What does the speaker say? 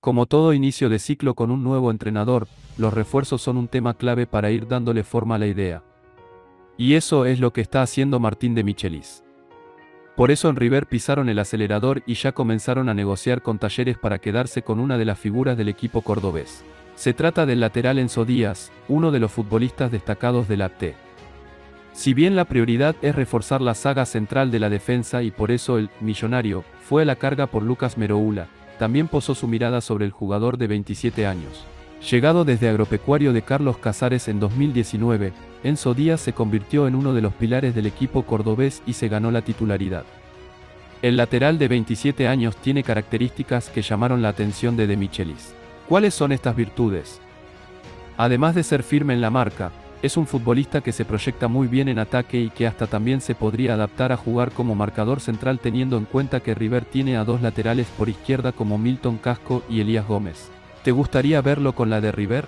Como todo inicio de ciclo con un nuevo entrenador, los refuerzos son un tema clave para ir dándole forma a la idea. Y eso es lo que está haciendo Martín de Michelis. Por eso en River pisaron el acelerador y ya comenzaron a negociar con Talleres para quedarse con una de las figuras del equipo cordobés. Se trata del lateral Enzo Díaz, uno de los futbolistas destacados del AT. Si bien la prioridad es reforzar la saga central de la defensa y por eso el millonario fue a la carga por Lucas Meroula, también posó su mirada sobre el jugador de 27 años. Llegado desde Agropecuario de Carlos Casares en 2019, Enzo Díaz se convirtió en uno de los pilares del equipo cordobés y se ganó la titularidad. El lateral de 27 años tiene características que llamaron la atención de De Michelis. ¿Cuáles son estas virtudes? Además de ser firme en la marca, es un futbolista que se proyecta muy bien en ataque y que hasta también se podría adaptar a jugar como marcador central teniendo en cuenta que River tiene a dos laterales por izquierda como Milton Casco y Elías Gómez. ¿Te gustaría verlo con la de River?